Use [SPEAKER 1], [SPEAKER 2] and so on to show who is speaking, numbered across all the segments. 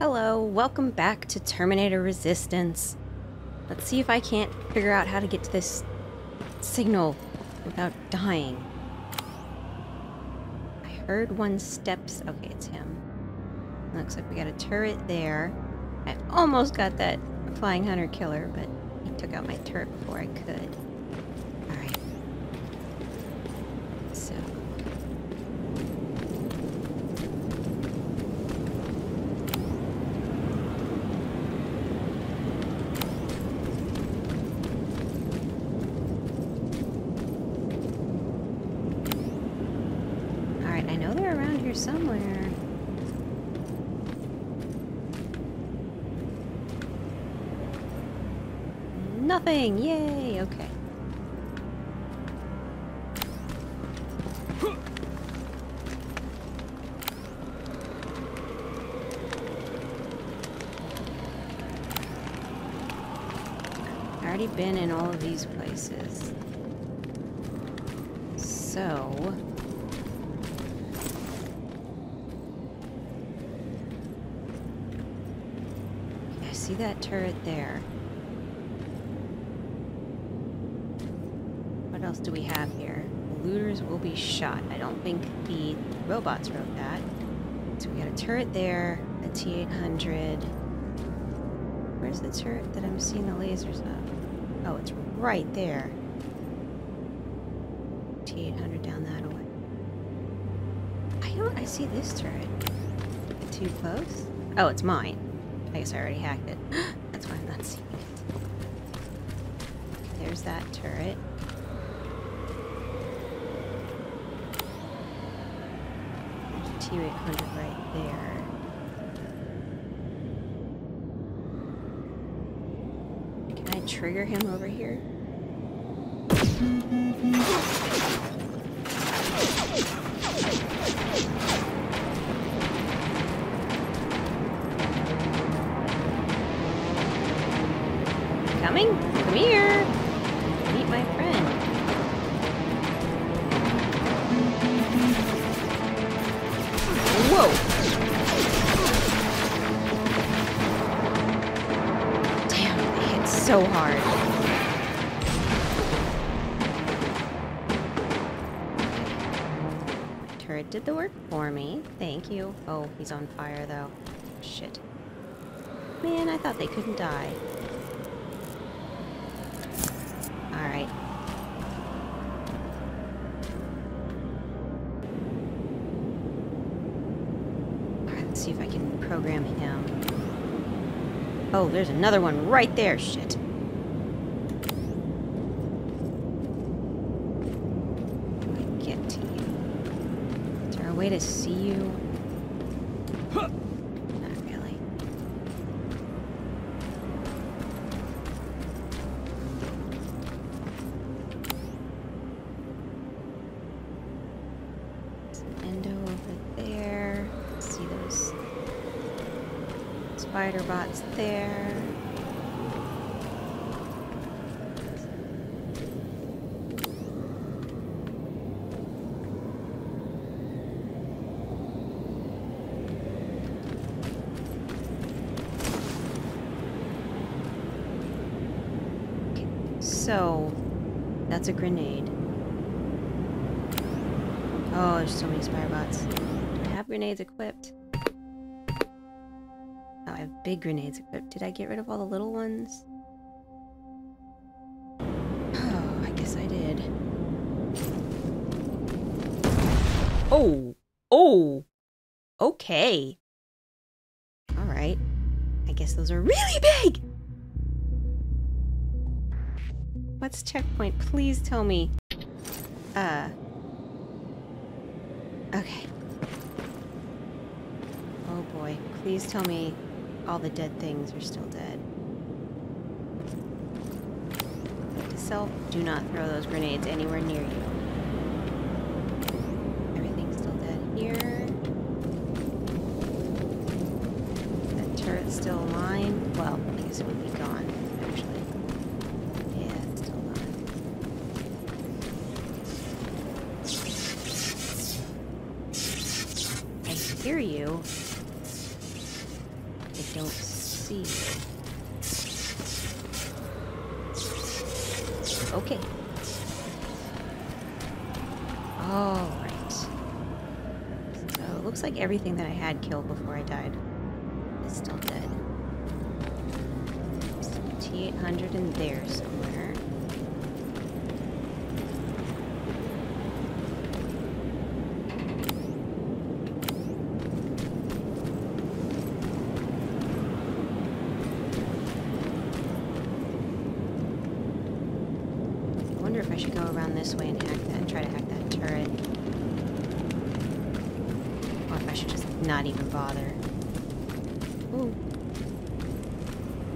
[SPEAKER 1] Hello, welcome back to Terminator Resistance. Let's see if I can't figure out how to get to this signal without dying. I heard one steps. Okay, it's him. Looks like we got a turret there. I almost got that flying hunter killer, but he took out my turret before I could. So... I see that turret there. What else do we have here? Looters will be shot. I don't think the robots wrote that. So we got a turret there, a T-800. Where's the turret that I'm seeing the lasers of? Oh, it's right there. T-800 down that way. I don't, I see this turret. Too close? Oh, it's mine. I guess I already hacked it. That's why I'm not seeing it. There's that turret. There's a T-800 right there. Can I trigger him over here? はい! You. Oh, he's on fire though. Shit. Man, I thought they couldn't die. Alright. Alright, let's see if I can program him. Oh, there's another one right there. Shit. How do I get to you? Is there a way to see you? Not really. Endo over there. See those spider bots there. Okay, So, that's a grenade. Oh, there's so many spider bots. Do I have grenades equipped? Oh, I have big grenades equipped. Did I get rid of all the little ones? Oh, I guess I did. Oh! Oh! Okay. Alright. I guess those are really big! What's checkpoint? Please tell me. Uh... Okay. Oh boy. Please tell me all the dead things are still dead. To self, do not throw those grenades anywhere near you. Everything's still dead here. That turret's still mine. Well, I guess it would be gone, actually. Yeah, it's still alive. I hear you. I don't see you. Okay. Alright. So it looks like everything that I had killed before I died is still dead. T800 in there somewhere. I wonder if I should go around this way and hack that and try to hack that turret. Or if I should just not even bother. Ooh.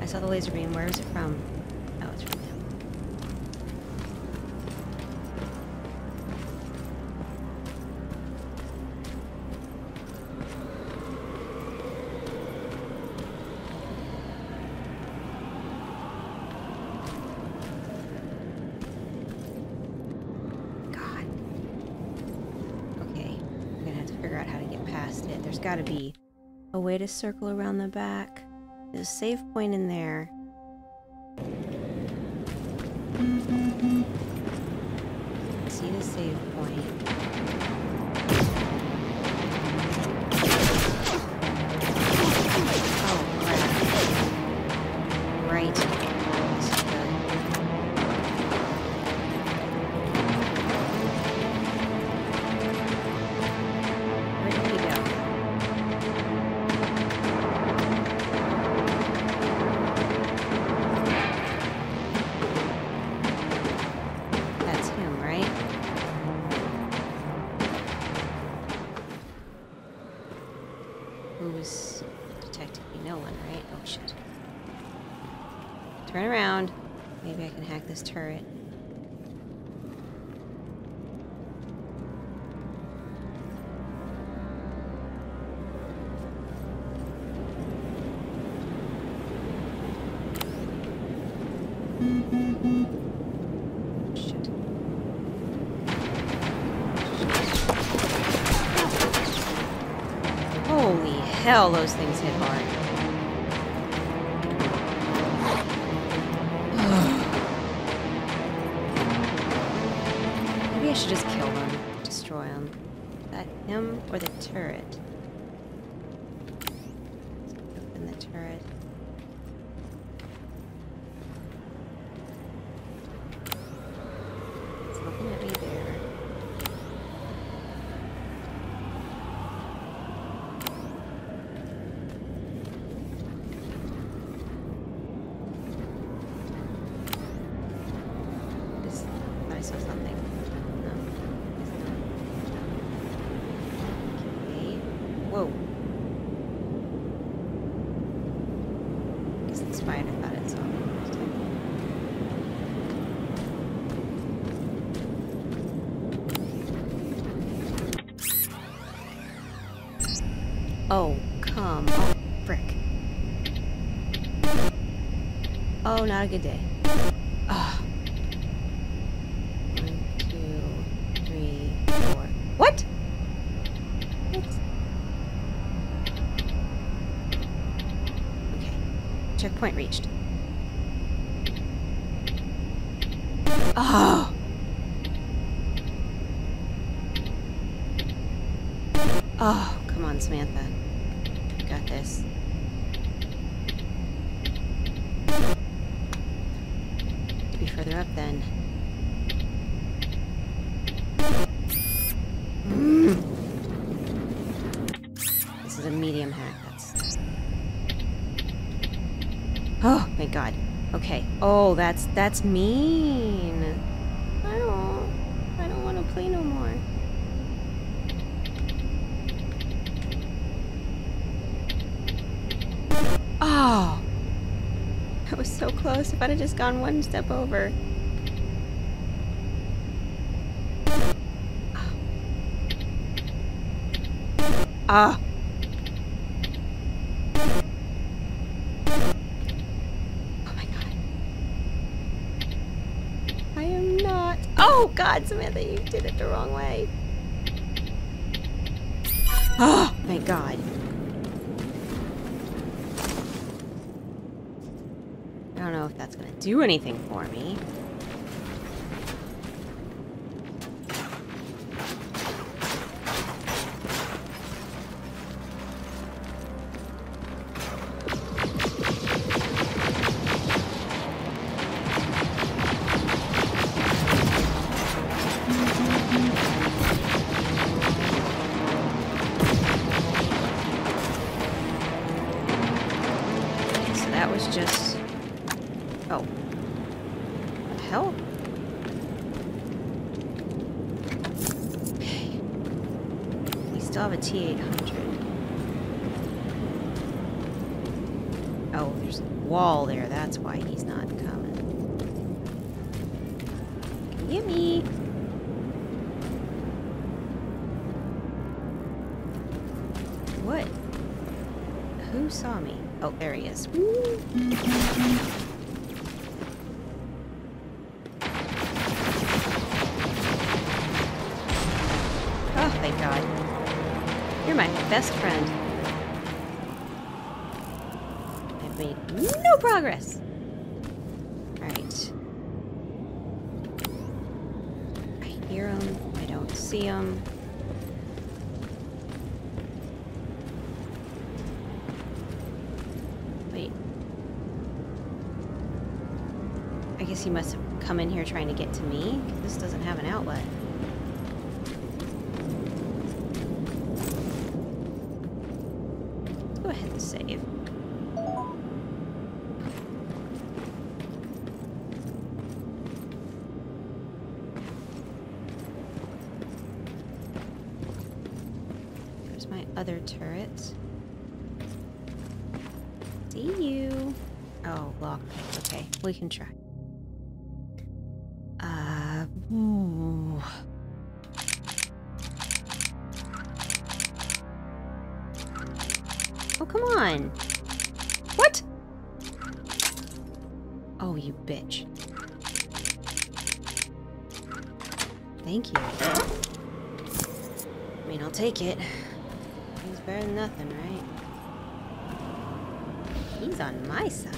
[SPEAKER 1] I saw the laser beam. Where is it from? Oh, it's from him. God. Okay. I'm gonna have to figure out how to get past it. There's gotta be a way to circle around the back. There's a save point in there. See the save point. This turret. Holy hell, those things Oh, come on, frick. Oh, not a good day. Ah. One, two, three, four. What? What? Okay. Checkpoint reached. Oh! Oh, come on, Samantha. You got this. Be further up then. Mm. This is a medium hack. That's. Oh, thank God. Okay. Oh, that's that's mean. I don't. I don't want to play no more. Oh. That was so close. If I'd have just gone one step over. Ah. God, Samantha, you did it the wrong way. Oh, thank god. I don't know if that's gonna do anything for me. That was just... Oh. What the hell? Okay. We still have a T-800. Oh, there's a wall there. That's why he's not coming. Gimme! There he is. Oh, thank God. You're my best friend. I've made no progress. He must have come in here trying to get to me. This doesn't have an outlet. Go ahead and save. There's my other turret. See you. Oh, lock. Okay, we can try. On. What? Oh, you bitch. Thank you. I mean, I'll take it. It's better than nothing, right? He's on my side.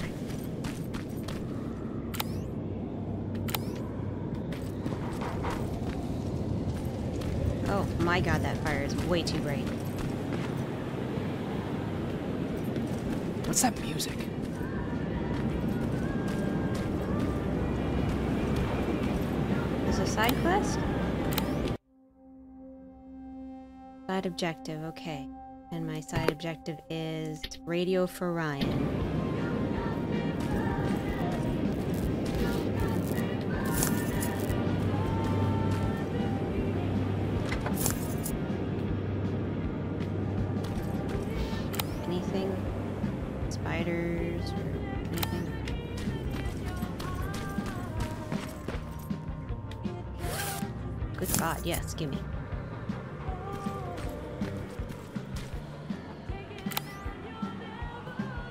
[SPEAKER 1] Oh my god, that fire is way too bright.
[SPEAKER 2] What's that music?
[SPEAKER 1] Is a side quest? Side objective, okay. And my side objective is radio for Ryan. God, gimme.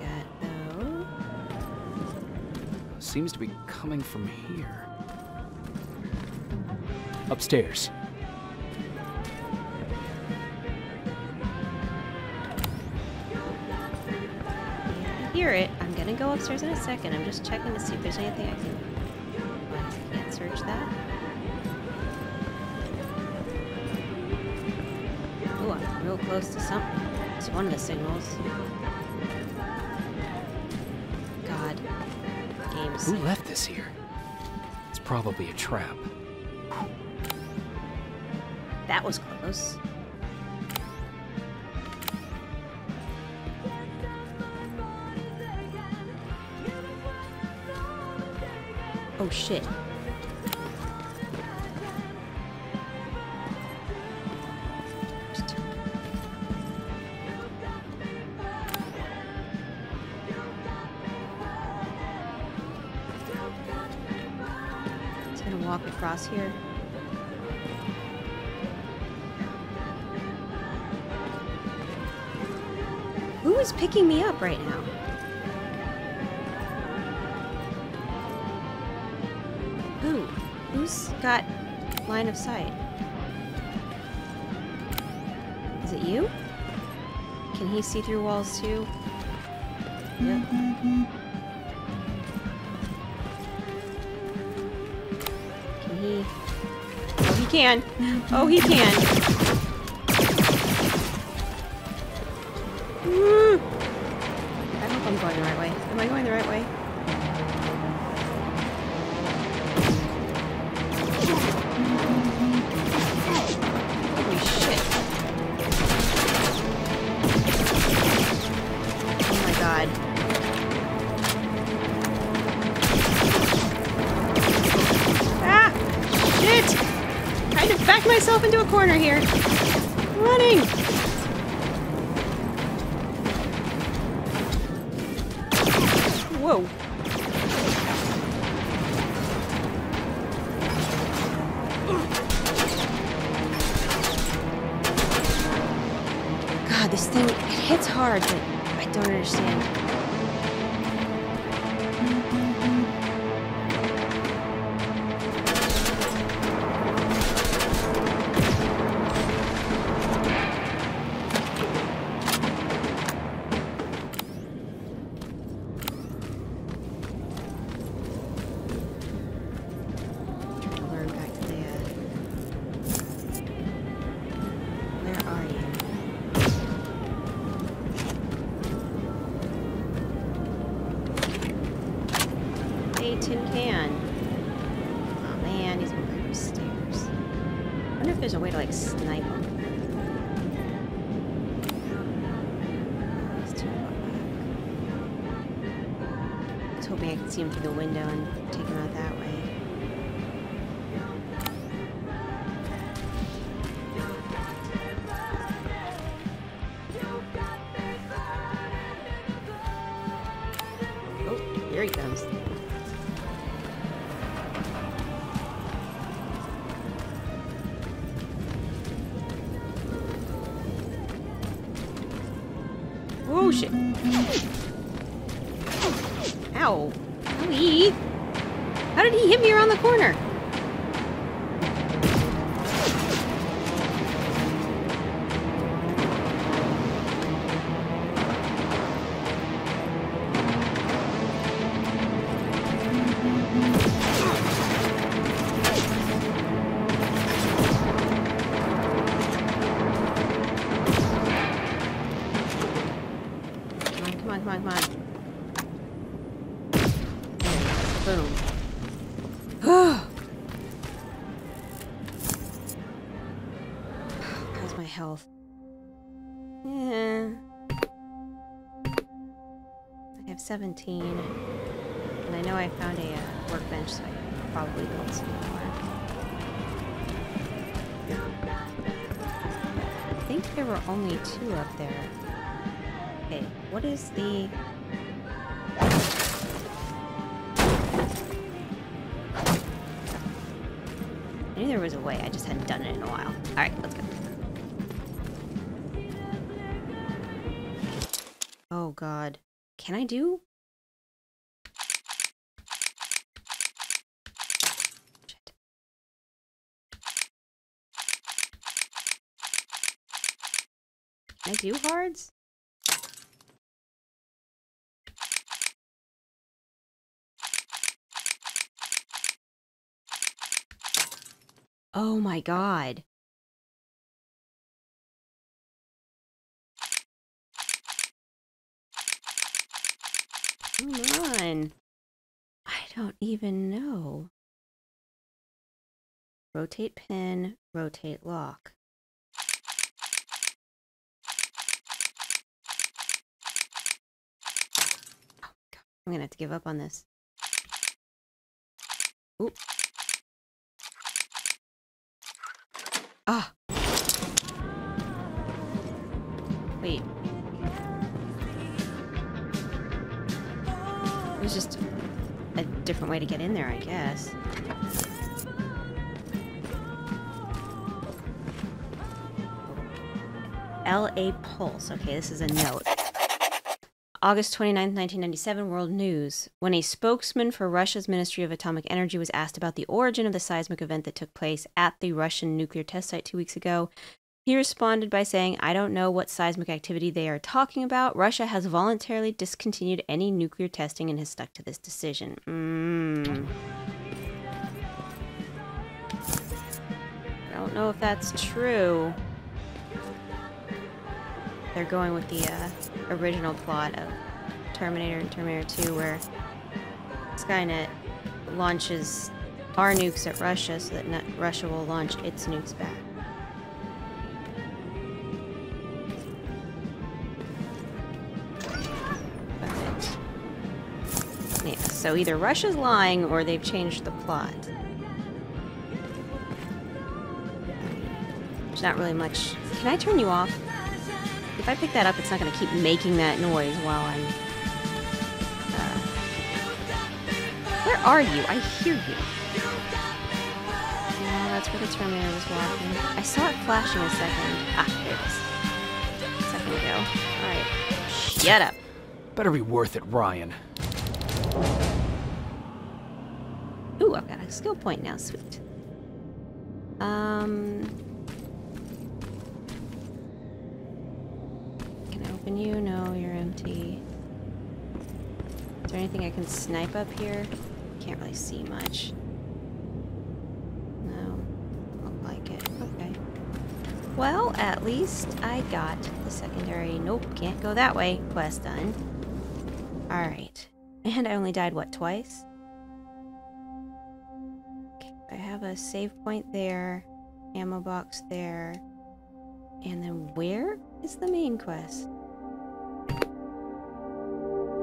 [SPEAKER 1] Got those.
[SPEAKER 2] Seems to be coming from here. Upstairs.
[SPEAKER 1] I hear it. I'm gonna go upstairs in a second. I'm just checking to see if there's anything I can. Close to something. It's one of the signals. God. Games.
[SPEAKER 2] Who left this here? It's probably a trap.
[SPEAKER 1] That was close. Oh shit. Who is picking me up right now? Who? Who's got line of sight? Is it you? Can he see through walls too? Yep. Can he? Oh, he can. Oh, he can. Hoping I could see him through the window and take him out that way. 17. And I know I found a uh, workbench, so I can probably build some more. I think there were only two up there. Okay, what is the... I knew there was a way, I just hadn't done it in a while. Alright, let's go. Oh god. Can I do? Do hards? Oh my god. Come on. I don't even know. Rotate pin, rotate lock. I'm gonna have to give up on this. Oop. Ah. Wait. It was just a different way to get in there, I guess. LA Pulse. Okay, this is a note. August 29, 1997, World News. When a spokesman for Russia's Ministry of Atomic Energy was asked about the origin of the seismic event that took place at the Russian nuclear test site two weeks ago, he responded by saying, I don't know what seismic activity they are talking about. Russia has voluntarily discontinued any nuclear testing and has stuck to this decision. Mm. I don't know if that's true. They're going with the uh, original plot of Terminator and Terminator 2 where Skynet launches our nukes at Russia so that Russia will launch its nukes back. But, yeah, so either Russia's lying or they've changed the plot. There's not really much. Can I turn you off? If I pick that up, it's not going to keep making that noise while I'm. Uh... Where are you? I hear you. That's where the Terminator was walking. I saw it flashing a second. Ah, there it is. A second ago. Alright. Shut up.
[SPEAKER 2] Better be worth it, Ryan.
[SPEAKER 1] Ooh, I've got a skill point now. Sweet. Um. Open you? know you're empty. Is there anything I can snipe up here? Can't really see much. No, look like it. Okay. Well, at least I got the secondary. Nope, can't go that way. Quest done. Alright. And I only died, what, twice? I have a save point there, ammo box there, and then where is the main quest?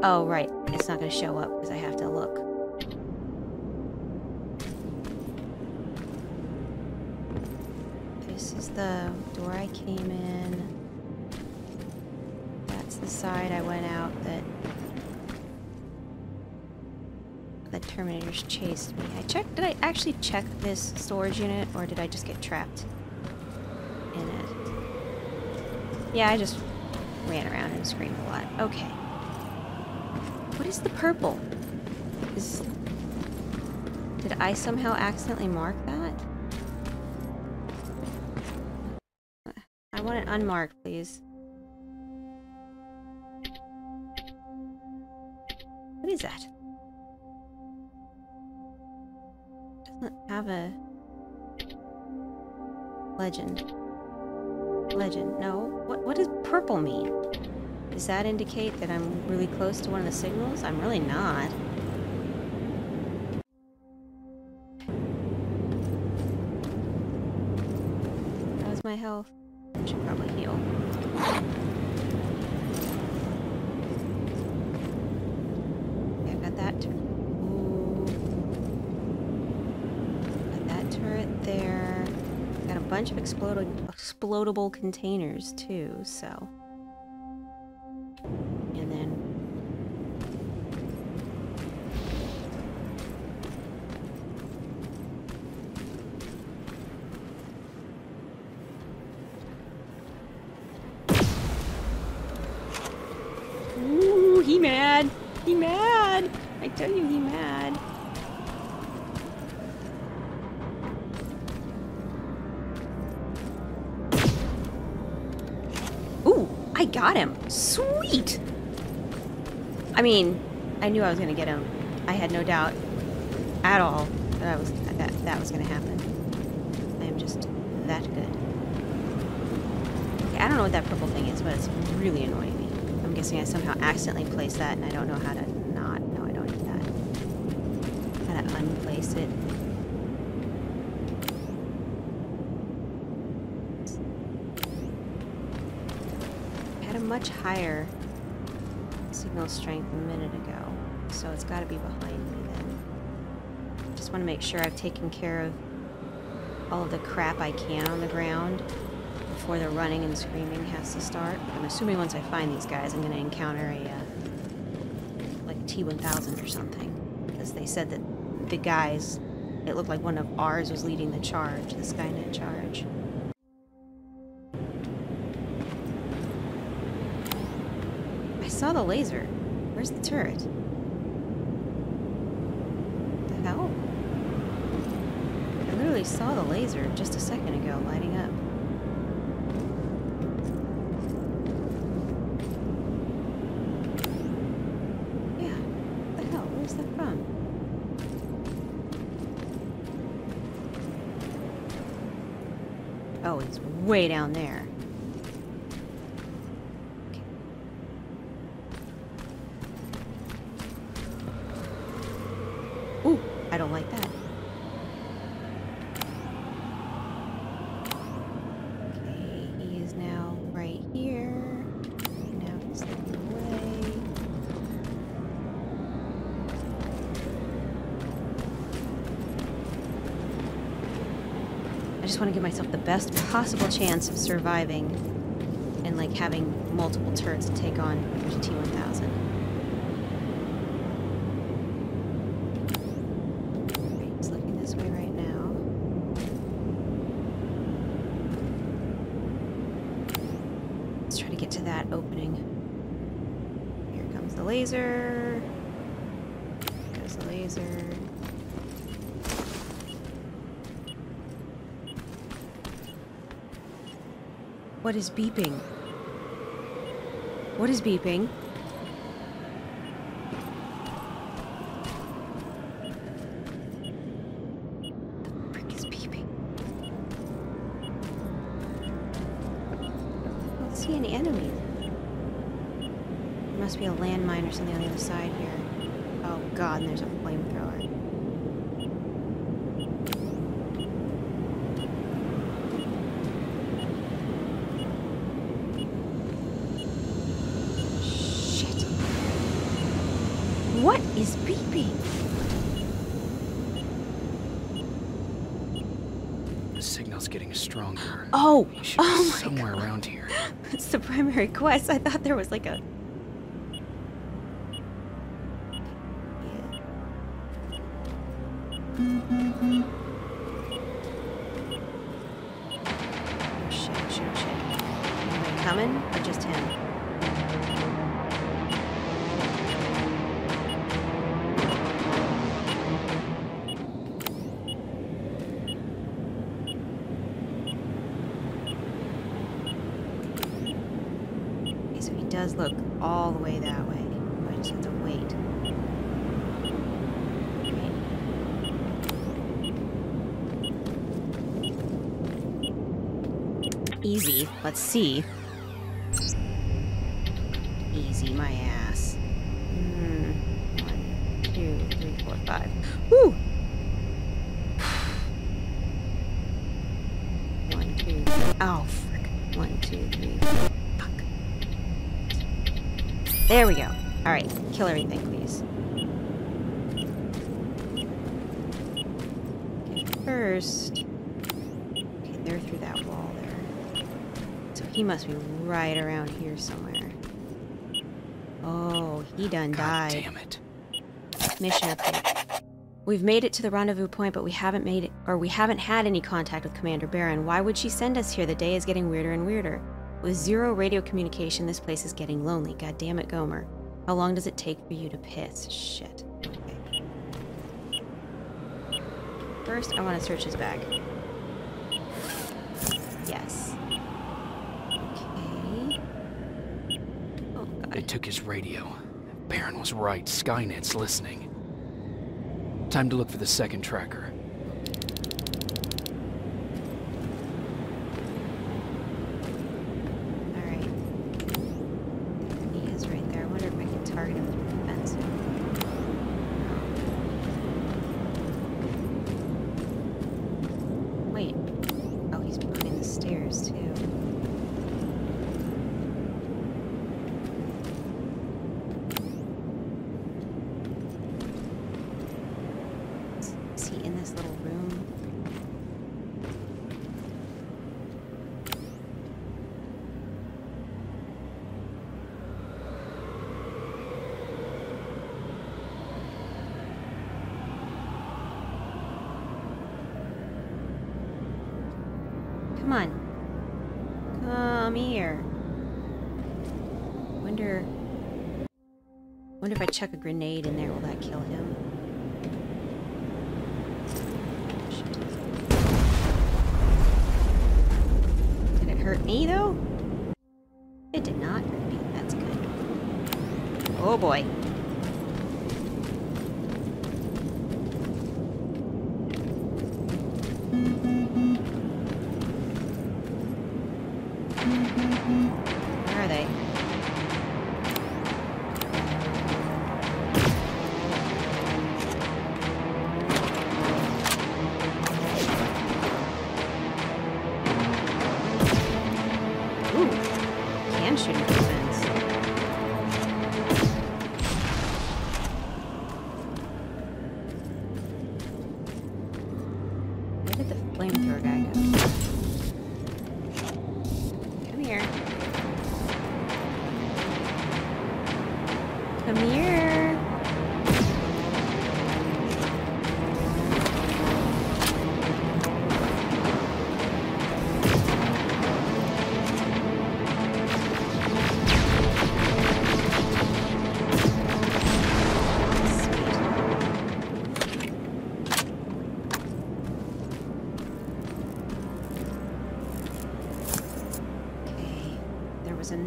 [SPEAKER 1] Oh, right. It's not going to show up because I have to look. This is the door I came in. That's the side I went out that the Terminators chased me. I checked, did I actually check this storage unit or did I just get trapped in it? Yeah, I just ran around and screamed a lot. Okay. What is the purple? Is... Did I somehow accidentally mark that? I want it unmarked, please. What is that? Doesn't have a legend. Legend. No. What what does purple mean? Does that indicate that I'm really close to one of the signals? I'm really not. How's my health? I should probably heal. Yeah, got that turret. Got that turret there. Got a bunch of explodable containers too, so. I knew I was gonna get him. I had no doubt at all that I was that that was gonna happen. I am just that good. Okay, I don't know what that purple thing is, but it's really annoying me. I'm guessing I somehow accidentally placed that and I don't know how to not. No, I don't need that. How to unplace it. I had a much higher signal strength a minute ago, so it's got to be behind me then. Just want to make sure I've taken care of all of the crap I can on the ground before the running and screaming has to start. I'm assuming once I find these guys, I'm going to encounter a, uh, like T-1000 or something. Because they said that the guys, it looked like one of ours was leading the charge, the Skynet charge. I saw the laser. Where's the turret? The hell? I literally saw the laser just a second ago lighting up. Yeah. The hell? Where's that from? Oh, it's way down there. Okay. Ooh, I don't like that. Okay, he is now right here. Okay, now he's looking away. I just want to give myself the best possible chance of surviving and like having multiple turrets to take on. There's a T1000. Right, he's looking this way right now. Let's try to get to that opening. Here comes the laser. There's the laser. What is beeping? What is beeping? The frick is beeping? I don't see any enemies. There must be a landmine or something on the other side here. Oh god, and there's a flamethrower. Shit. What is beeping?
[SPEAKER 2] The signal's getting stronger.
[SPEAKER 1] Oh! Oh
[SPEAKER 2] somewhere around here.
[SPEAKER 1] It's the primary quest. I thought there was like a. does look all the way that way. I just have to wait. Easy. Let's see. He must be right around here somewhere. Oh, he done
[SPEAKER 2] God
[SPEAKER 1] died.
[SPEAKER 2] damn it.
[SPEAKER 1] Mission update. We've made it to the rendezvous point, but we haven't made it, or we haven't had any contact with Commander Baron. Why would she send us here? The day is getting weirder and weirder. With zero radio communication, this place is getting lonely. God damn it, Gomer. How long does it take for you to piss? Shit. Okay. First, I want to search his bag. Yes. Okay. Oh,
[SPEAKER 2] They took his radio. Baron was right. Skynet's listening. Time to look for the second tracker.
[SPEAKER 1] Alright. He is right there. I wonder if I can target him through the fence. No. Wait. Oh, he's behind the stairs, too. Is- he in this little room? Come on. Come here. Wonder. Wonder if I chuck a grenade in there, will that kill him? Shit. Did it hurt me though? It did not. That's good. Oh boy.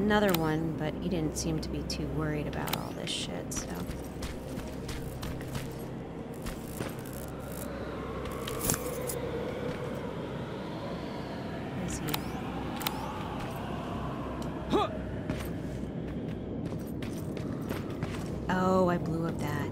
[SPEAKER 1] Another one, but he didn't seem to be too worried about all this shit, so... Where is he? Oh, I blew up that.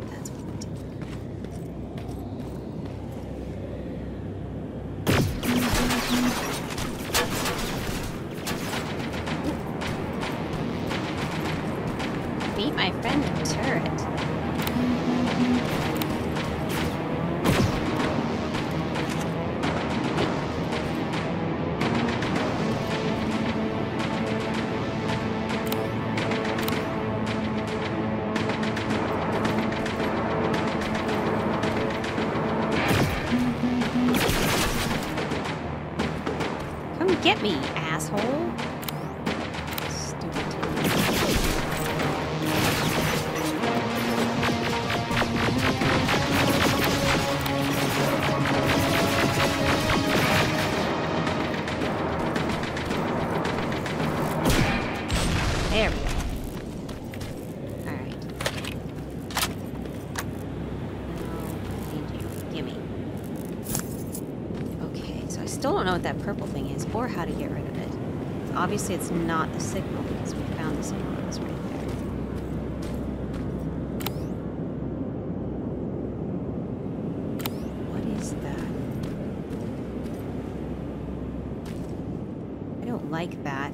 [SPEAKER 1] What that purple thing is or how to get rid of it. Obviously, it's not the signal because we found the signal. It was right there. What is that? I don't like that.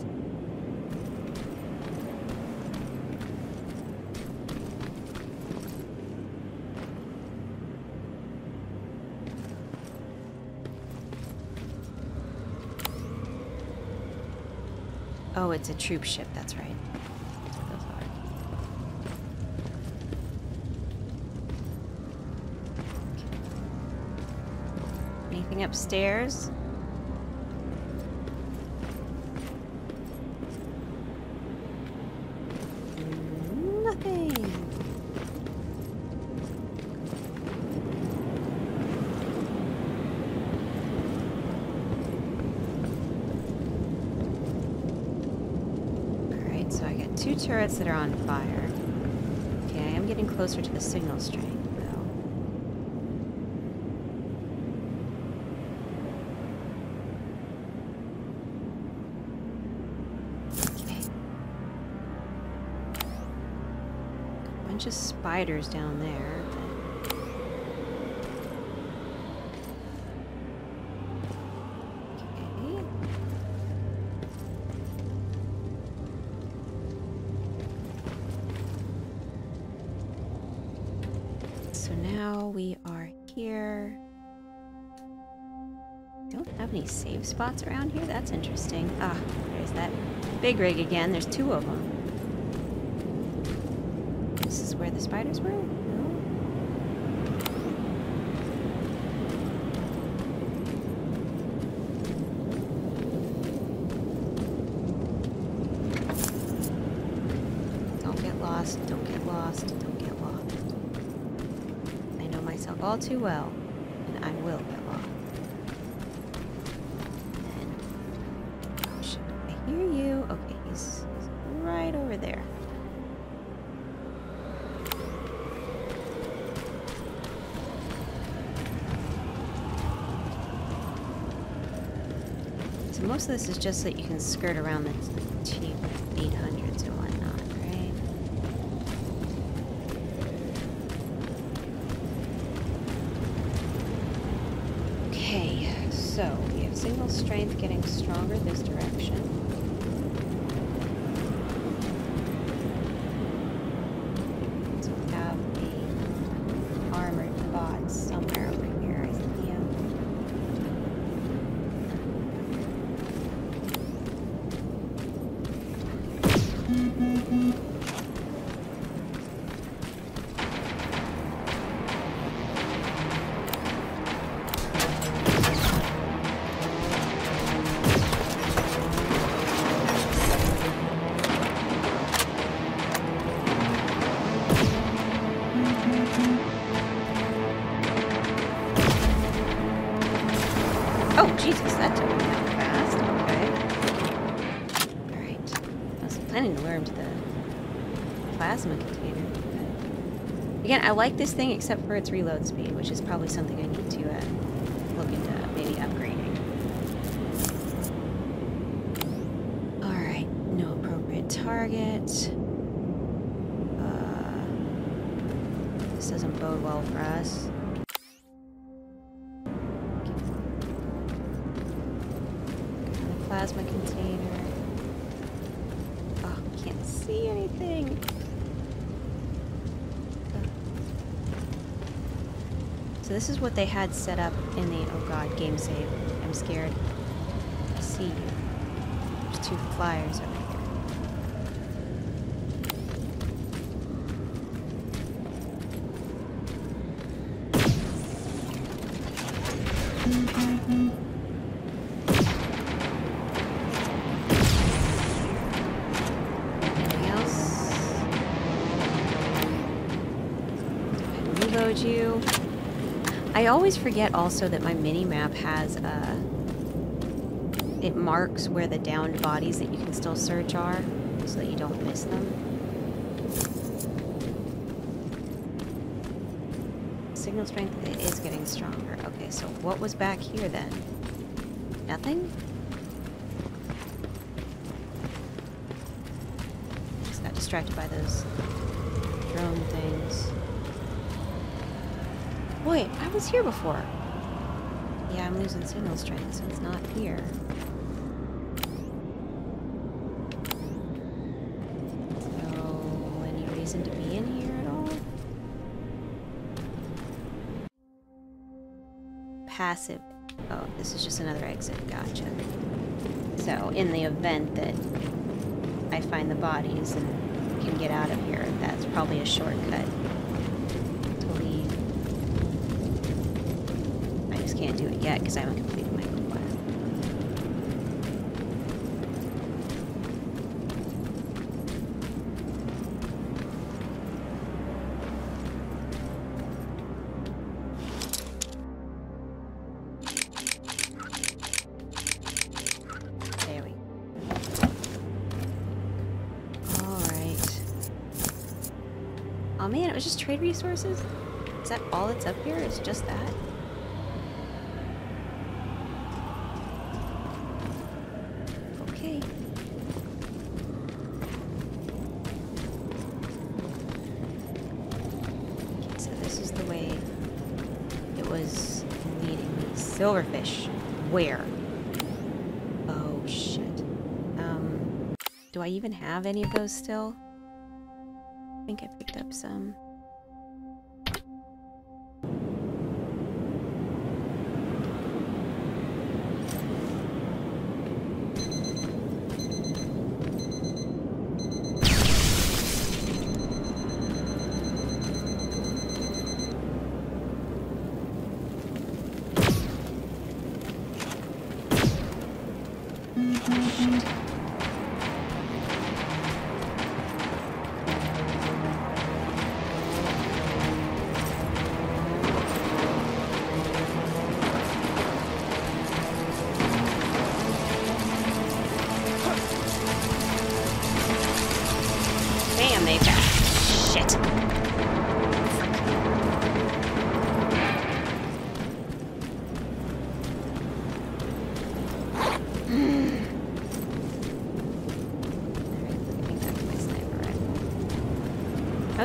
[SPEAKER 1] Oh, it's a troop ship, that's right. Anything upstairs? Turrets that are on fire. Okay, I am getting closer to the signal. Okay. Bunch of spiders down there. Around here? That's interesting. Ah, there's that big rig again. There's two of them. This is where the spiders were? This is just so that you can skirt around the cheap 800s and whatnot, right? Okay, so we have signal strength getting stronger this direction. 嗯。Like this thing except for its reload speed, which is probably something I need this is what they had set up in the, oh god, game save. I'm scared. I see you. There's two flyers over always forget also that my mini map has a... It marks where the downed bodies that you can still search are so that you don't miss them. Signal strength is getting stronger. Okay, so what was back here then? Nothing? Just got distracted by those drone things. Wait, I was here before. Yeah, I'm losing signal strength, so it's not here. So, any reason to be in here at all? Passive. Oh, this is just another exit. Gotcha. So, in the event that I find the bodies and can get out of here, that's probably a shortcut to leave. I just can't do it yet because I haven't completed my quest. There we Alright. Oh man, it was just trade resources? Is that all that's up here? Is just that? Okay. Okay, so this is the way it was leading me. Silverfish. Where? Oh shit. Um, do I even have any of those still?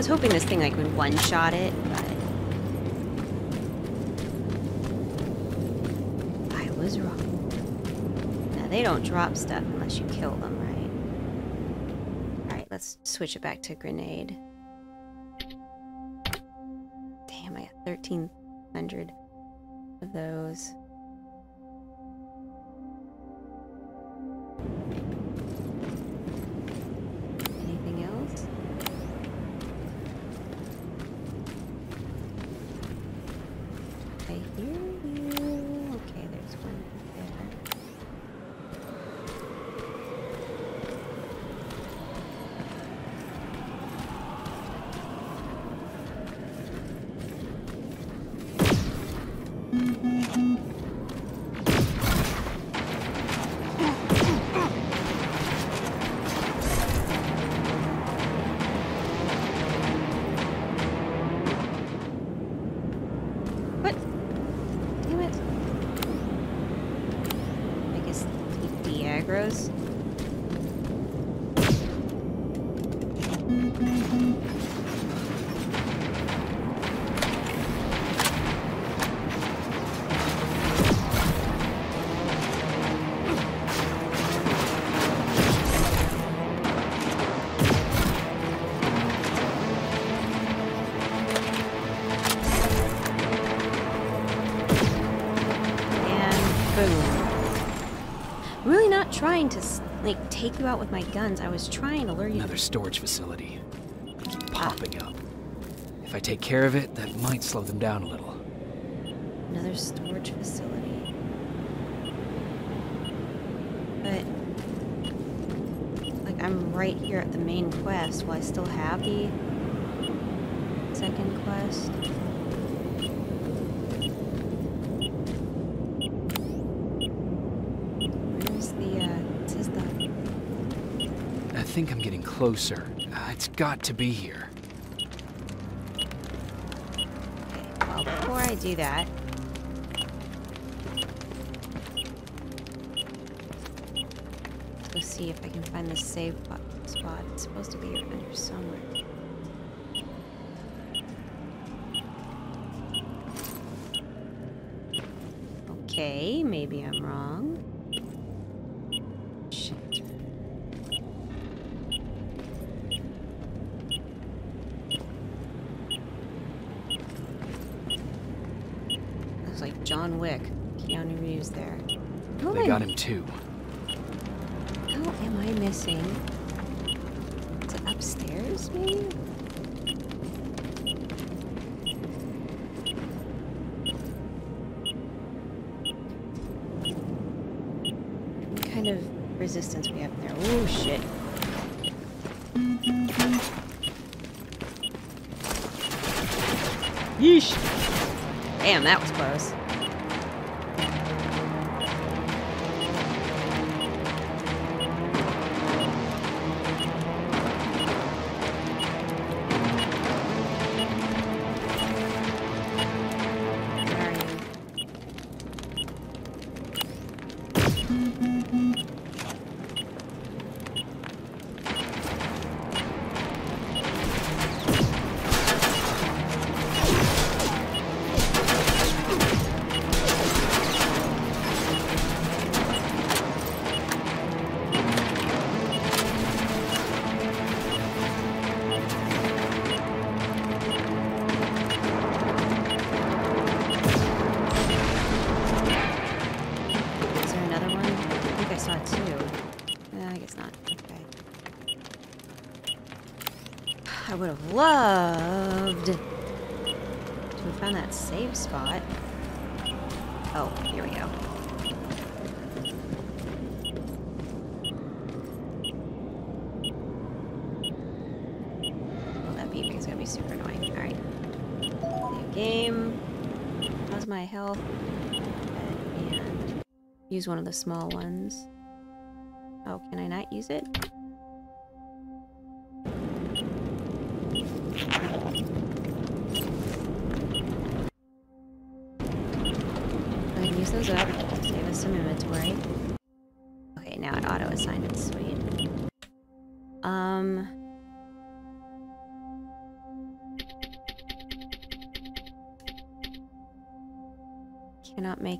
[SPEAKER 1] Was hoping this thing like would one-shot it, but I was wrong. Now they don't drop stuff unless you kill them, right? Alright, let's switch it back to grenade. Damn, I got 1,300 of those. I'm really not trying to like take you out with my guns. I was trying to lure you.
[SPEAKER 2] Another storage facility. Keep ah. popping up. If I take care of it, that might slow them down a little.
[SPEAKER 1] Another storage facility. But like I'm right here at the main quest. Will I still have the second quest? Where's the uh it says the
[SPEAKER 2] I think I'm getting closer. Uh, it's got to be here.
[SPEAKER 1] Well, before I do that, let's go see if I can find the save po- spot. It's supposed to be around here somewhere. Okay, maybe I'm wrong. Shit. Looks like John Wick. Keanu Reeves there. Who
[SPEAKER 2] They
[SPEAKER 1] am
[SPEAKER 2] got
[SPEAKER 1] I,
[SPEAKER 2] him too.
[SPEAKER 1] Who am I missing? Is it upstairs, maybe? What kind of resistance we have there? Oh shit. Yeesh. Damn, that was close. Loved to have found that save spot. Oh, here we go. Will that be? is gonna be super annoying. Alright. Save game. How's my health? Use one of the small ones. Oh, can I not use it?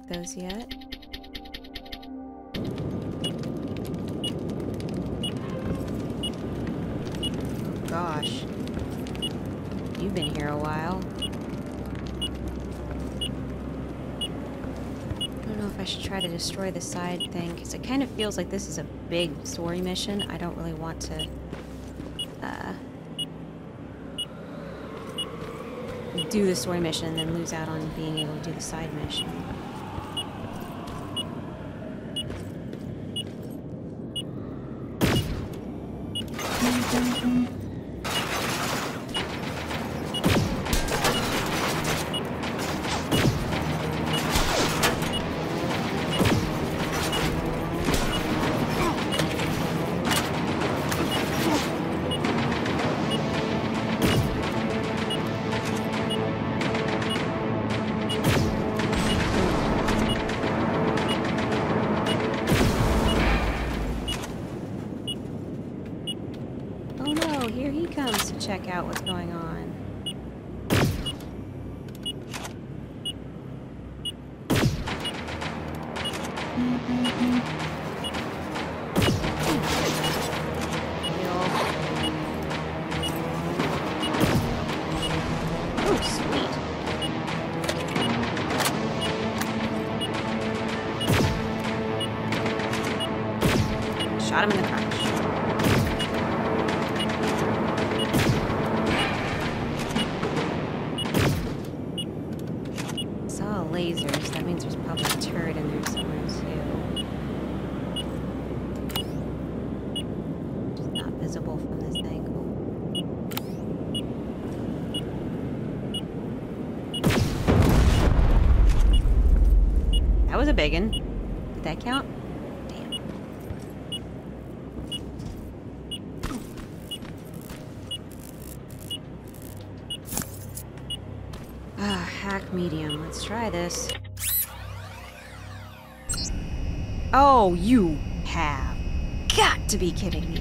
[SPEAKER 1] Make those yet. Gosh. You've been here a while. I don't know if I should try to destroy the side thing, because it kind of feels like this is a big story mission. I don't really want to, uh, do the story mission and then lose out on being able to do the side mission. Did that count? Damn. Ah, hack medium. Let's try this. Oh, you have got to be kidding me.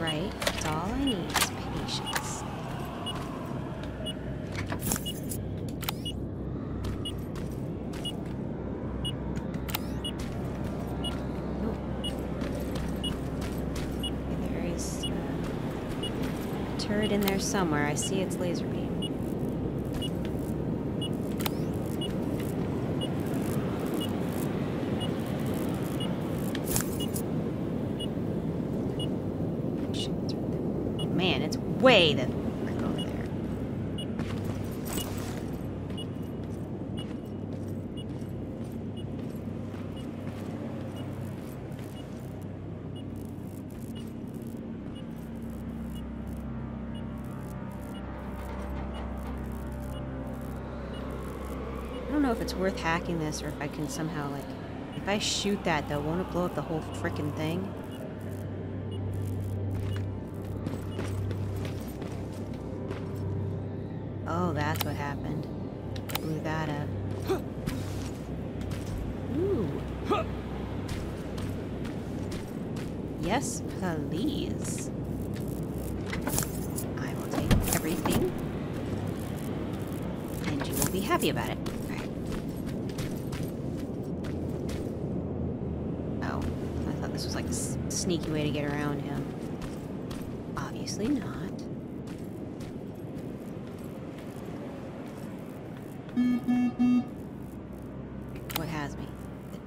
[SPEAKER 1] right, that's all I need is patience. There is a turret in there somewhere. I see its laser beam. worth hacking this or if I can somehow like... If I shoot that though, won't it blow up the whole freaking thing?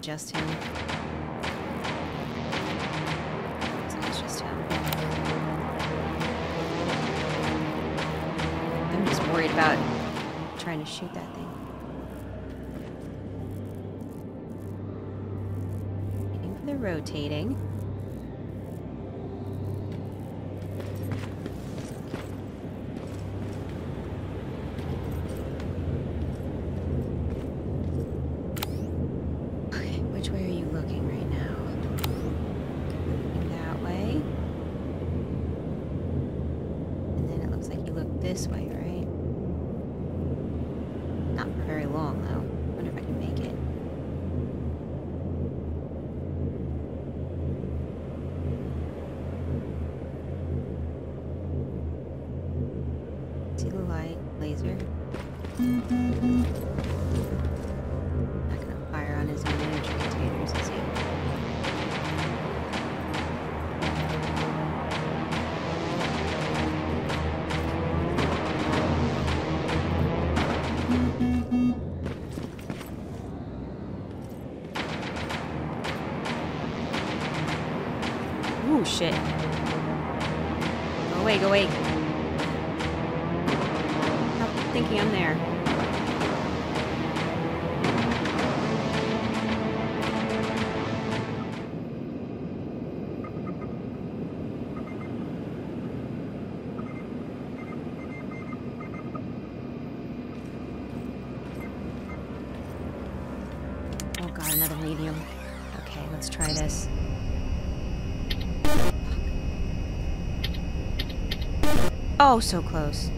[SPEAKER 1] just him. It's just him. I'm just worried about trying to shoot that thing. Waiting for the rotating. away Oh, so close.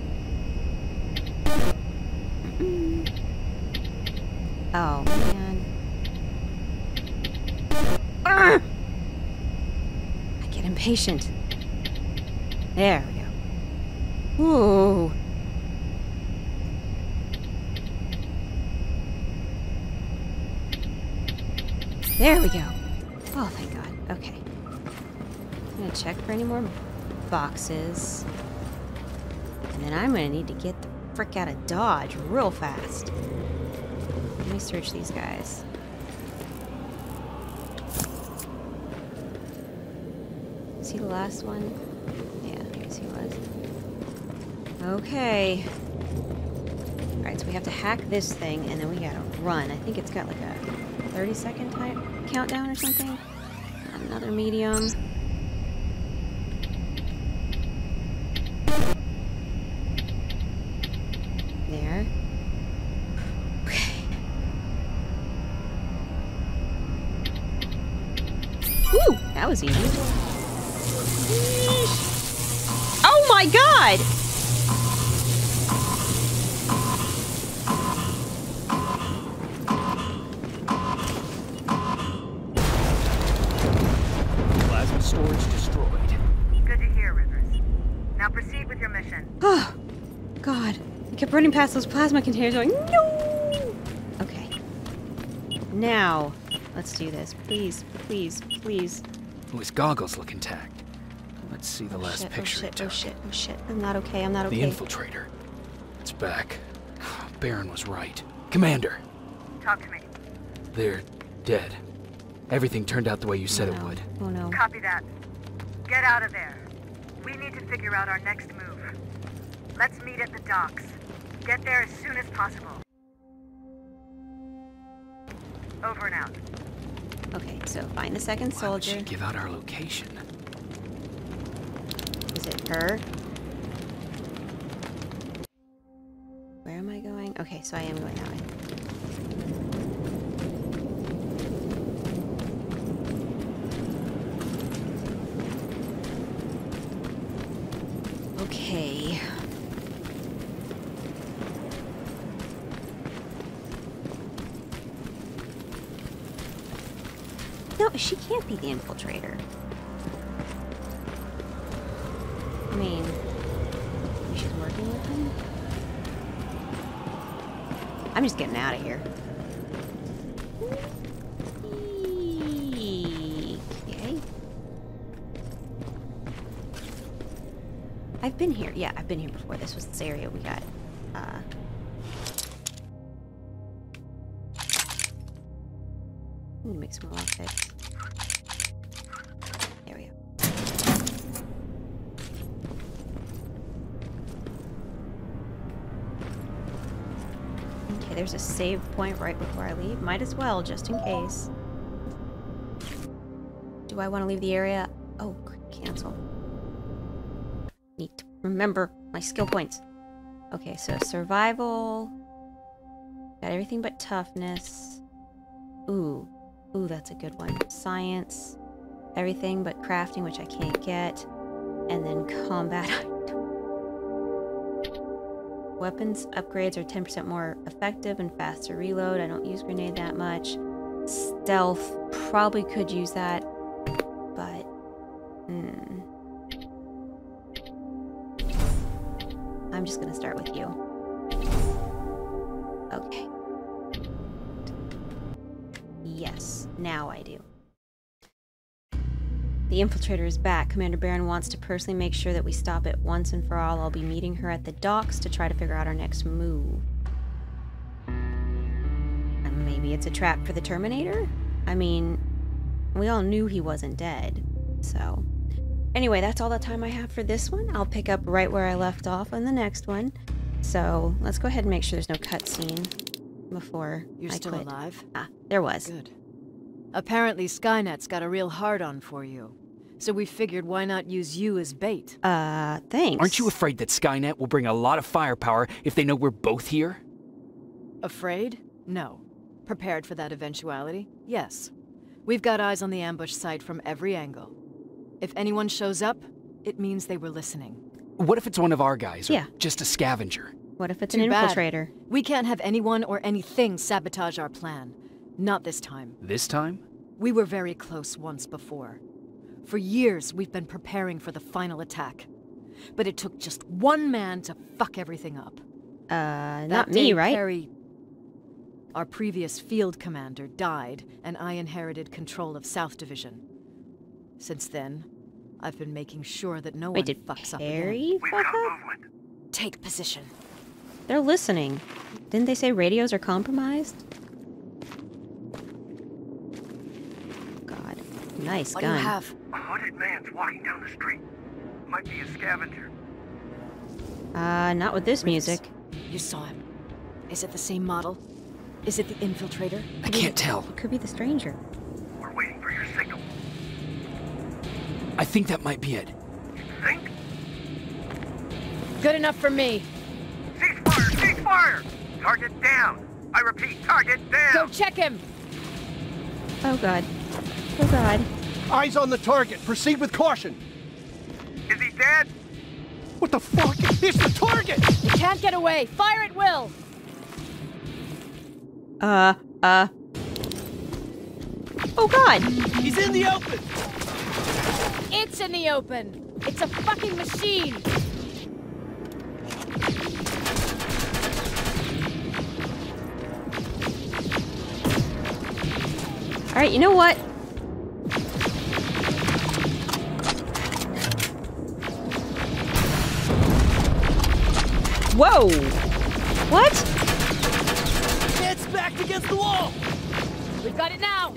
[SPEAKER 1] Oh, man. I get impatient. There we go. Ooh. There we go. Oh, thank God. Okay. I'm gonna check for any more boxes frick out of Dodge real fast. Let me search these guys. Is he the last one? Yeah, here's he was. Okay. Alright, so we have to hack this thing and then we gotta run. I think it's got like a 30 second time countdown or something. Another medium. Past those plasma containers going, no! Okay. Now, let's do this. Please, please, please.
[SPEAKER 2] Oh, his goggles look intact. Let's see the
[SPEAKER 1] Oh,
[SPEAKER 2] last
[SPEAKER 1] shit, oh,
[SPEAKER 2] picture
[SPEAKER 1] oh shit, oh shit, oh shit. I'm not okay, I'm not okay.
[SPEAKER 2] The infiltrator. It's back. Baron was right. Commander,
[SPEAKER 3] Talk to me.
[SPEAKER 2] they're dead. Everything turned out the way you said
[SPEAKER 1] oh,
[SPEAKER 2] it would.
[SPEAKER 1] Oh no.
[SPEAKER 3] Copy that. Get out of there. We need to figure out our next move. Let's meet at the docks. Get there as soon as possible. Over and out.
[SPEAKER 1] Okay, so find the second
[SPEAKER 2] Why would
[SPEAKER 1] soldier.
[SPEAKER 2] she give out our location?
[SPEAKER 1] Is it her? Where am I going? Okay, so I am going that way. Okay. No, she can't be the infiltrator. I mean, she's working with him? I'm just getting out of here. Okay. I've been here. Yeah, I've been here before. This was this area we got. Uh, need to make some more outfits. Okay, there's a save point right before I leave. Might as well, just in case. Do I want to leave the area? Oh, cancel. Need to remember my skill points. Okay, so survival. Got everything but toughness. Ooh. Ooh, that's a good one. Science. Everything but crafting, which I can't get. And then combat. Weapons upgrades are 10% more effective and faster reload. I don't use grenade that much. Stealth, probably could use that, but. Hmm. I'm just gonna start with you. Okay. Yes, now I do. The infiltrator is back. Commander Baron wants to personally make sure that we stop it once and for all. I'll be meeting her at the docks to try to figure out our next move. And maybe it's a trap for the Terminator? I mean, we all knew he wasn't dead, so. Anyway, that's all the time I have for this one. I'll pick up right where I left off on the next one. So let's go ahead and make sure there's no cutscene before
[SPEAKER 4] You're
[SPEAKER 1] I
[SPEAKER 4] still
[SPEAKER 1] quit.
[SPEAKER 4] alive?
[SPEAKER 1] Ah, there was.
[SPEAKER 4] Good. Apparently, Skynet's got a real hard on for you. So we figured why not use you as bait?
[SPEAKER 1] Uh, thanks.
[SPEAKER 2] Aren't you afraid that Skynet will bring a lot of firepower if they know we're both here?
[SPEAKER 4] Afraid? No. Prepared for that eventuality? Yes. We've got eyes on the ambush site from every angle. If anyone shows up, it means they were listening.
[SPEAKER 2] What if it's one of our guys, or
[SPEAKER 1] Yeah.
[SPEAKER 2] just a scavenger?
[SPEAKER 1] What if it's
[SPEAKER 4] Too
[SPEAKER 1] an
[SPEAKER 4] bad.
[SPEAKER 1] infiltrator?
[SPEAKER 4] We can't have anyone or anything sabotage our plan. Not this time.
[SPEAKER 2] This time?
[SPEAKER 4] We were very close once before. For years, we've been preparing for the final attack. But it took just one man to fuck everything up.
[SPEAKER 1] Uh,
[SPEAKER 4] That
[SPEAKER 1] not me, right?
[SPEAKER 4] Perry, our previous field commander, died, and I inherited control of South Division. Since then, I've been making sure that no
[SPEAKER 1] Wait,
[SPEAKER 4] one
[SPEAKER 1] did
[SPEAKER 4] fucks up again.
[SPEAKER 1] Perry
[SPEAKER 3] We've
[SPEAKER 1] fuck up?
[SPEAKER 4] Take position.
[SPEAKER 1] They're listening. Didn't they say radios are compromised? God. Nice
[SPEAKER 4] What
[SPEAKER 1] gun.
[SPEAKER 4] do you have?
[SPEAKER 3] A hooded man's walking down the street. Might be a scavenger.
[SPEAKER 1] Uh, not with this
[SPEAKER 4] Rivers,
[SPEAKER 1] music.
[SPEAKER 4] You saw him. Is it the same model? Is it the infiltrator?
[SPEAKER 2] I can't tell.
[SPEAKER 1] It could be the stranger.
[SPEAKER 3] We're waiting for your signal.
[SPEAKER 2] I think that might be it.
[SPEAKER 3] You think?
[SPEAKER 4] Good enough for me.
[SPEAKER 3] Cease fire! Cease fire! Target down! I repeat, target down!
[SPEAKER 4] Go check him!
[SPEAKER 1] Oh god. Oh god.
[SPEAKER 5] Eyes on the target. Proceed with caution.
[SPEAKER 3] Is he dead?
[SPEAKER 5] What the fuck? It's the target!
[SPEAKER 4] You can't get away! Fire at will!
[SPEAKER 1] Uh, uh. Oh god!
[SPEAKER 5] He's in the open!
[SPEAKER 4] It's in the open! It's a fucking machine!
[SPEAKER 1] Alright, you know what? Whoa! What?
[SPEAKER 5] It's backed against the wall!
[SPEAKER 4] We've got it now!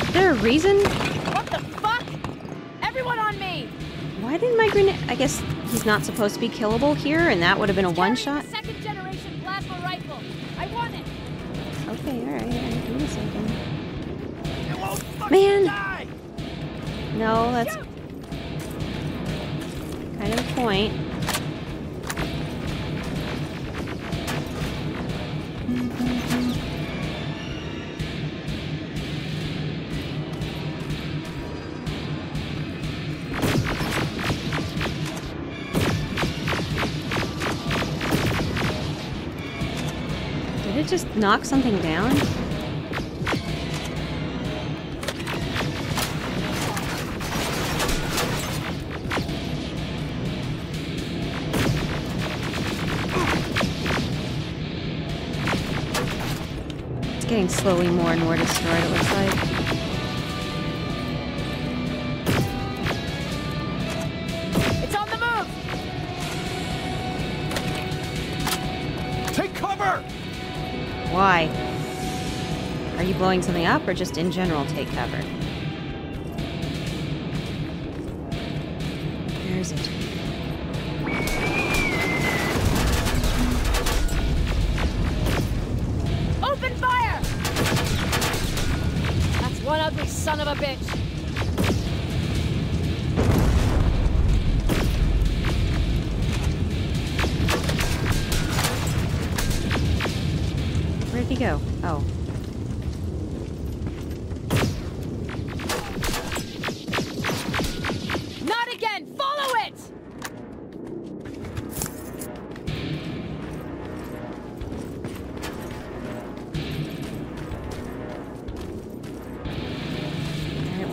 [SPEAKER 1] Is there a reason?
[SPEAKER 4] What the fuck? Everyone on me!
[SPEAKER 1] Why didn't my grenade? I guess he's not supposed to be killable here, and that would have been a one No, that's kind of point. Did it just knock something down? Slowly more and more destroyed, it looks like.
[SPEAKER 4] It's on the move!
[SPEAKER 5] Take cover!
[SPEAKER 1] Why? Are you blowing something up or just in general take cover?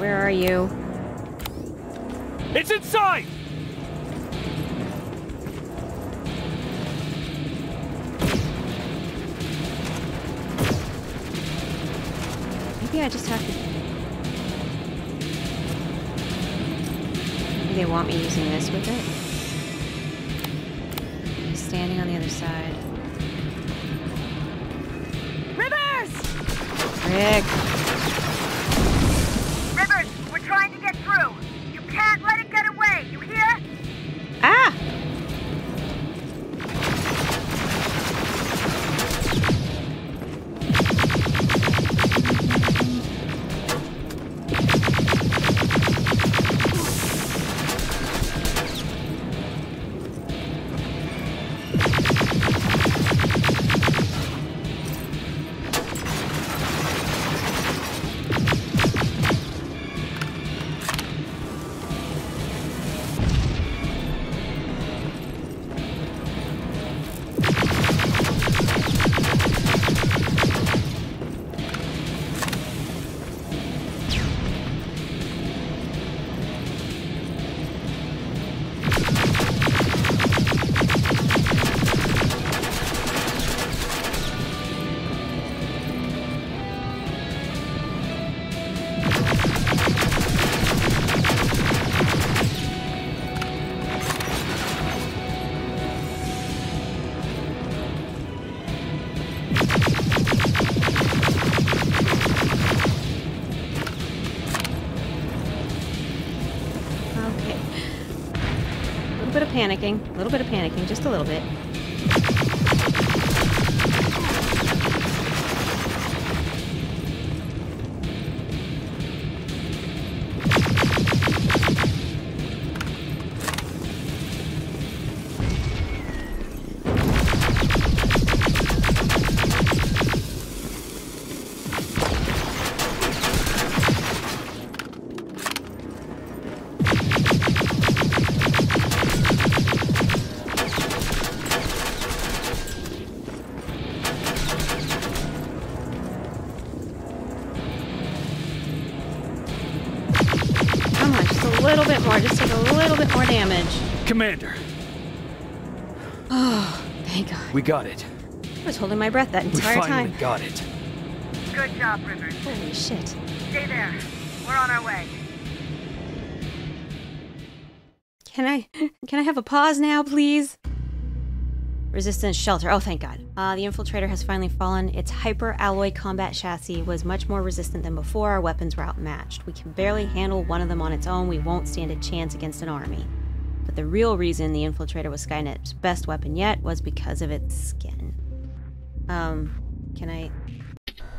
[SPEAKER 1] Where are you?
[SPEAKER 5] It's inside!
[SPEAKER 1] Maybe I just have to... Maybe they want me using this with it? Standing on the other side.
[SPEAKER 4] Rivers!
[SPEAKER 1] Rick! Panicking. A little bit of panicking, just a little bit. Damage.
[SPEAKER 2] Oh,
[SPEAKER 1] Thank God.
[SPEAKER 2] we got it.
[SPEAKER 1] I was holding my breath that entire
[SPEAKER 2] We
[SPEAKER 1] entire
[SPEAKER 2] finally
[SPEAKER 1] time.
[SPEAKER 2] got it.
[SPEAKER 3] Good job, Rivers.
[SPEAKER 1] Holy shit.
[SPEAKER 3] Stay there. We're on our way.
[SPEAKER 1] Can I can I have a pause now, please? Resistance shelter. Oh, thank God. Uh, the infiltrator has finally fallen. Its hyper alloy combat chassis was much more resistant than before. Our weapons were outmatched. We can barely handle one of them on its own. We won't stand a chance against an army. But the real reason the infiltrator was Skynet's best weapon yet was because of its skin. Um, can I?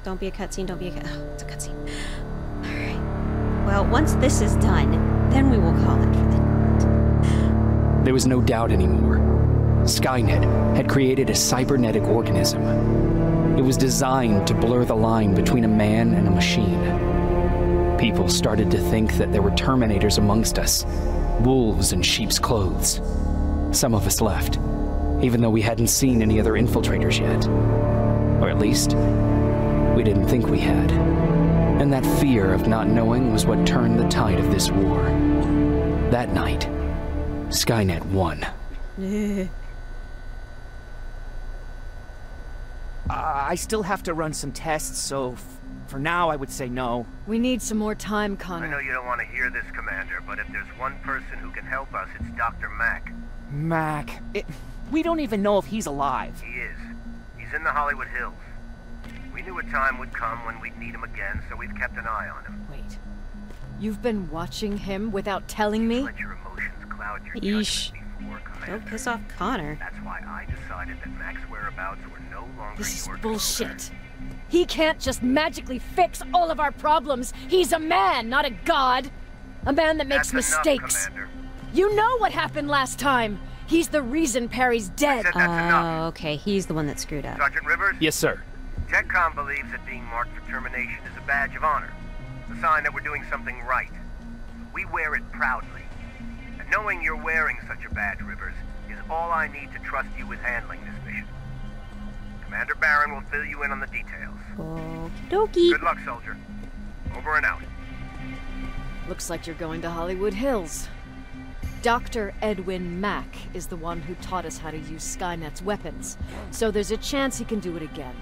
[SPEAKER 1] Don't be a cutscene. Don't be a cut. Oh, it's a cutscene. All right. Well, once this is done, then we will call it for the night.
[SPEAKER 2] There was no doubt anymore. Skynet had created a cybernetic organism. It was designed to blur the line between a man and a machine. People started to think that there were Terminators amongst us, wolves in sheep's clothes. Some of us left, even though we hadn't seen any other infiltrators yet. Or at least, we didn't think we had. And that fear of not knowing was what turned the tide of this war. That night, Skynet won.
[SPEAKER 5] I still have to run some tests, so for now I would say no.
[SPEAKER 4] We need some more time, Connor.
[SPEAKER 6] I know you don't want to hear this, Commander, but if there's one person who can help us, it's Dr. Mack.
[SPEAKER 5] Mac, it, we don't even know if he's alive.
[SPEAKER 6] He is. He's in the Hollywood Hills. We knew a time would come when we'd need him again, so we've kept an eye on him.
[SPEAKER 4] Wait. You've been watching him without telling me?
[SPEAKER 6] Let your emotions cloud your
[SPEAKER 1] Yeesh.
[SPEAKER 6] judgment before,
[SPEAKER 1] Don't piss off Connor.
[SPEAKER 6] That's why I decided that Mack's whereabouts were no longer
[SPEAKER 4] This is
[SPEAKER 6] your
[SPEAKER 4] bullshit. He can't just magically fix all of our problems. He's a man, not a god. A man that makes
[SPEAKER 6] That's
[SPEAKER 4] mistakes.
[SPEAKER 6] Commander.
[SPEAKER 4] You know what happened last time. He's the reason Perry's dead.
[SPEAKER 1] Oh,
[SPEAKER 6] enough.
[SPEAKER 1] okay. He's the one that screwed up.
[SPEAKER 6] Sergeant Rivers?
[SPEAKER 2] Yes, sir.
[SPEAKER 6] TechCom believes that being marked for termination is a badge of honor, a sign that we're doing something right. We wear it proudly. And knowing you're wearing such a badge, Rivers, is all I need to trust you with handling this mission. Commander Barron will fill you in on the details.
[SPEAKER 1] Okie dokie.
[SPEAKER 6] Good luck, soldier. Over and out.
[SPEAKER 4] Looks like you're going to Hollywood Hills. Dr. Edwin Mack is the one who taught us how to use Skynet's weapons, so there's a chance he can do it again.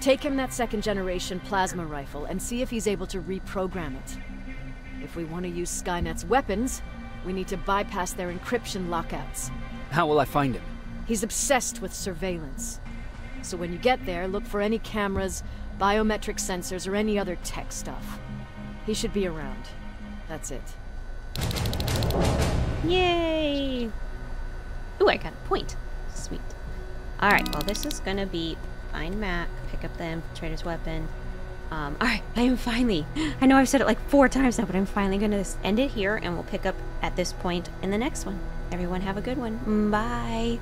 [SPEAKER 4] Take him that second generation plasma rifle and see if he's able to reprogram it. If we want to use Skynet's weapons, we need to bypass their encryption lockouts.
[SPEAKER 2] How will I find him?
[SPEAKER 4] He's obsessed with surveillance. So when you get there, look for any cameras, biometric sensors, or any other tech stuff. He should be around. That's it.
[SPEAKER 1] Yay! Ooh, I got a point. Sweet. Alright, well, this is gonna be find Mack, pick up the infiltrator's weapon. Um, alright, I am finally. I know I've said it like four times now, but I'm finally gonna end it here and we'll pick up at this point in the next one. Everyone have a good one. Bye.